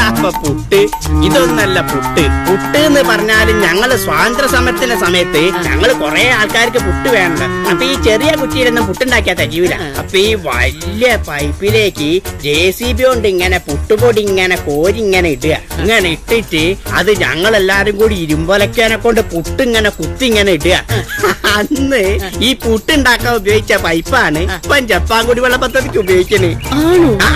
അപ്പൊ പുട്ട് ഇതൊന്നല്ല പുട്ട്. പുട്ട് എന്ന് പറഞ്ഞാലും ഞങ്ങൾ സ്വാതന്ത്ര്യ സമരത്തിന്റെ സമയത്ത് ഞങ്ങൾ കുറെ ആൾക്കാർക്ക് പുട്ട് വേണ്ട അപ്പൊ ഈ ചെറിയ കുറ്റിയിലൊന്നും പുട്ടുണ്ടാക്കിയാ തരിയൂല അപ്പൊ ഈ വലിയ പൈപ്പിലേക്ക് ജെ സി ബി കൊണ്ട് ഇങ്ങനെ പുട്ടുപൊടി ഇങ്ങനെ കോരി ഇങ്ങനെ ഇടുക. ഇങ്ങനെ ഇട്ടിട്ട് അത് ഞങ്ങളെല്ലാരും കൂടി ഇരുമ്പൊലക്കാനെ കൊണ്ട് പുട്ട് ഇങ്ങനെ കുത്തി ഇങ്ങനെ ഇടുക. അന്ന് ഈ പുട്ടുണ്ടാക്കാൻ ഉപയോഗിച്ച പൈപ്പാണ് ഇപ്പം ജപ്പാൻ കുടിവെള്ള പദ്ധതിക്ക് ഉപയോഗിക്കുന്നത് ആണോ? ആ.